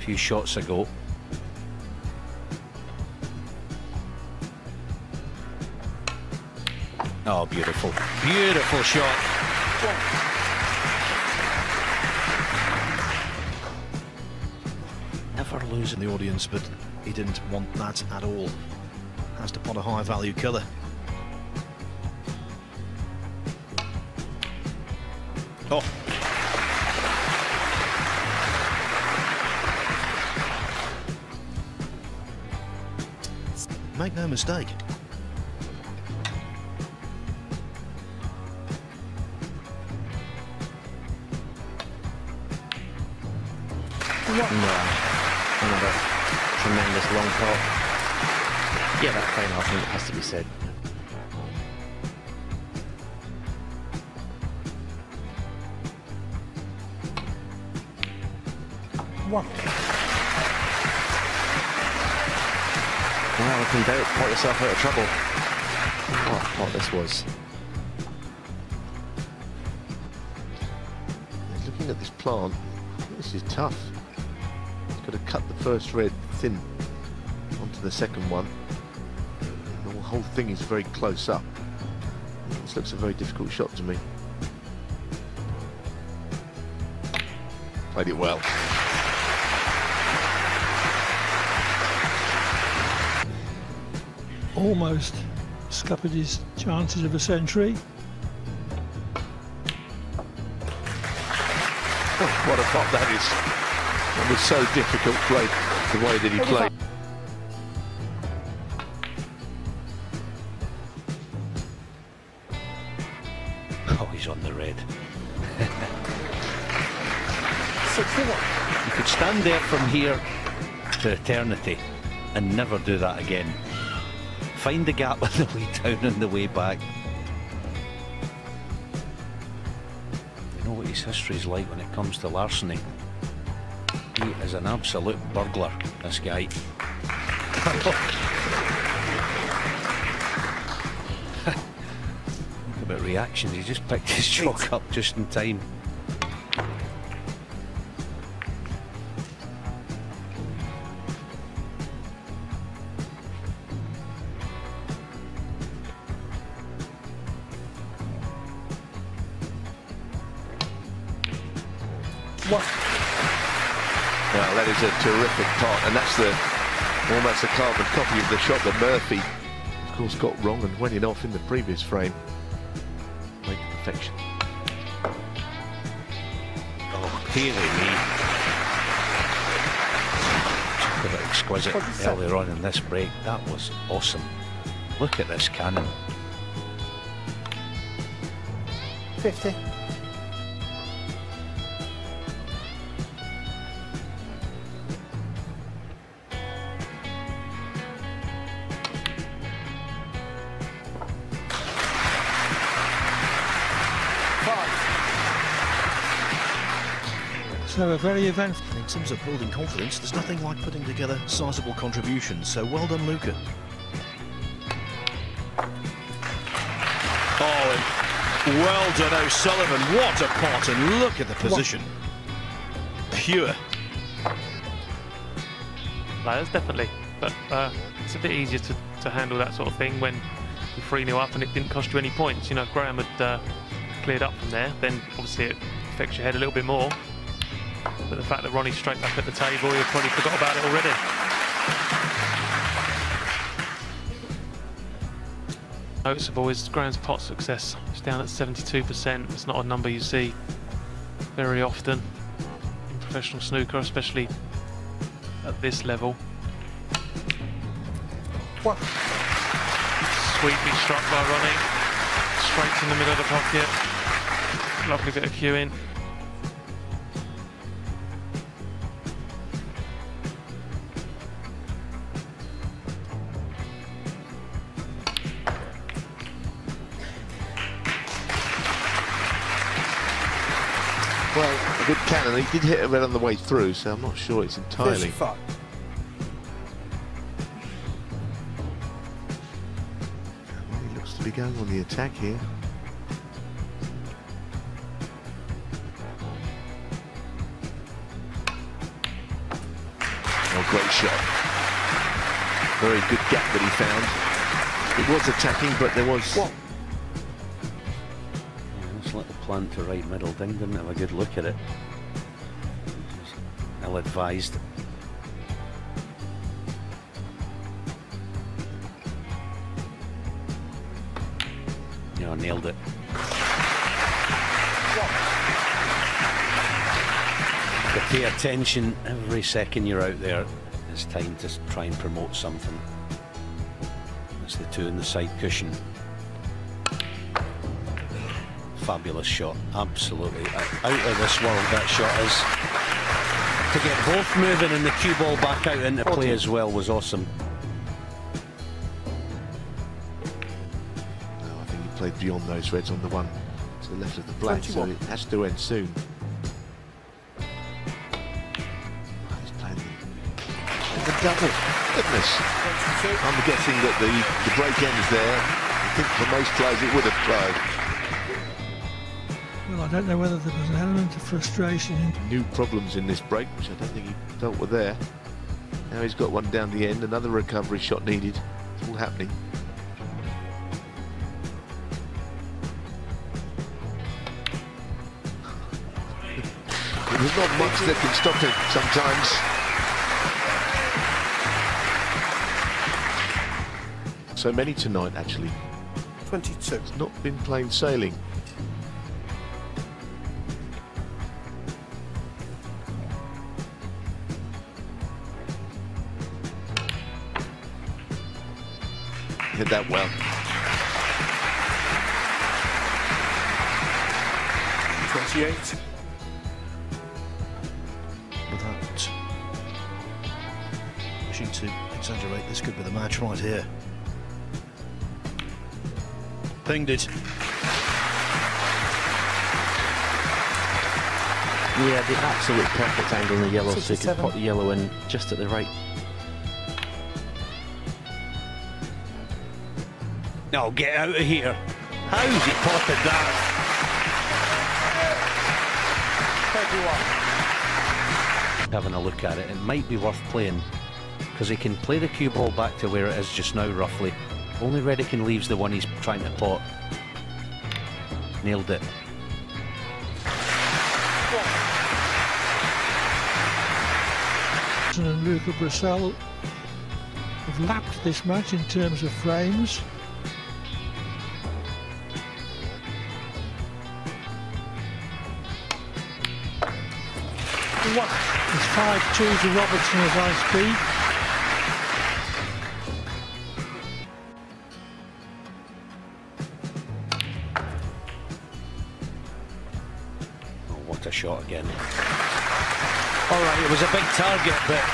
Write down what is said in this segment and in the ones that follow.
a few shots ago. Oh, beautiful. Beautiful shot. Never losing the audience, but he didn't want that at all. Has to pot a high value colour. Oh. Make no mistake. No. Another tremendous long pot. Yeah, that frame, I think, has to be said. One. Well, can Derek pot yourself out of trouble. What a pot this was. Looking at this plant, this is tough. He's got to cut the first red thin onto the second one. The whole thing is very close up. This looks a very difficult shot to me. Played it well. Almost scuppered his chances of a century. Oh, what a pot that is. It was so difficult play, the way that he played. Oh, he's on the red. You could stand there from here to eternity and never do that again. Find the gap on the way down and the way back. You know what his history's like when it comes to larceny. He is an absolute burglar, this guy. Look about reactions, he just picked his chalk up just in time. Well, that is a terrific pot, and that's the almost a carbon copy of the shot that Murphy, of course, got wrong and went in off in the previous frame. Like perfection. Oh, dearie me. Talk about exquisite earlier on in this break. That was awesome. Look at this cannon. 50. So a very eventful. In terms of building confidence, there's nothing like putting together sizable contributions. So well done, Luca. Oh, and well done, O'Sullivan. What a pot, and look at the position. Pure. players, definitely. But uh, it's a bit easier to, to handle that sort of thing when you're 3 0 up and it didn't cost you any points. You know, if Graham had uh, cleared up from there, then obviously it affects your head a little bit more. But the fact that Ronnie's straight back at the table, you've probably forgot about it already. Noticeable is Graham's pot success. It's down at 72%. It's not a number you see very often in professional snooker, especially at this level. One. Sweetly struck by Ronnie. Straight in the middle of the pocket. Lovely bit of cueing. good cannon. He did hit a red on the way through, so I'm not sure it's entirely. Fish. He looks to be going on the attack here. Oh, great shot. Very good gap that he found. It was attacking, but there was... What? Little plant to right middle thing didn't have a good look at it. Ill advised. Yeah, nailed it. But pay attention every second you're out there. It's time to try and promote something. That's the two in the side cushion. Fabulous shot, absolutely out of this world. That shot is. To get both moving and the cue ball back out into play as well was awesome. No, I think he played beyond those reds on the one to the left of the black, so it has to end soon. Oh, He's playing the, the double. Goodness. I'm guessing that the, the break ends there. I think for most players it would have played. Well, I don't know whether there was an element of frustration in New problems in this break, which I don't think he dealt with there. Now he's got one down the end, another recovery shot needed. It's all happening. There's not much that can stop him sometimes. So many tonight, actually. 22. It's not been plain sailing. Hit that well. Twenty-eight. without wishing to exaggerate, this could be the match right here. Pinged it. Yeah, the absolute perfect angle in the yellow, so you could put the yellow in just at the right. No, get out of here. How's he potted that? Having a look at it, it might be worth playing because he can play the cue ball back to where it is just now, roughly. Only Redican leaves the one he's trying to pot. Nailed it. and Luca Brecel have lapped this match in terms of frames. It's 5-2 to Robertson as I speak. Oh, what a shot again. All right, it was a big target, but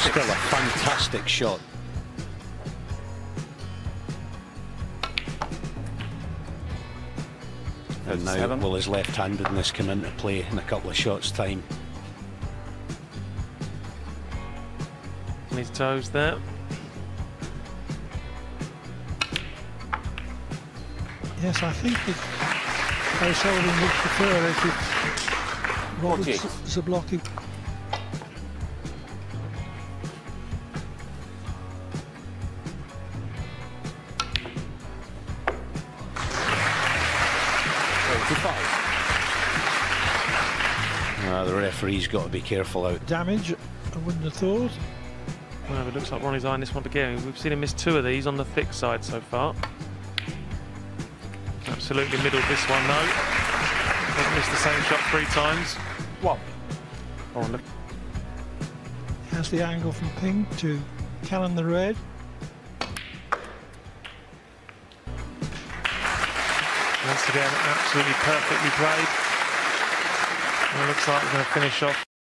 still a fantastic shot. And now Seven. will his left-handedness come into play in a couple of shots' time? On his toes there. Yes, I think that Harry Sullivan would prefer it if Robert Zablocki referee's got to be careful out. damage, I wouldn't have thought. Well, it looks like Ronnie's eyeing this one again. We've seen him miss two of these on the thick side so far. Absolutely middled this one though. Hasn't missed the same shot three times. One. Oh, look. Has the angle from pink to cannon the red. Once again, absolutely perfectly played. It looks like we're going to finish off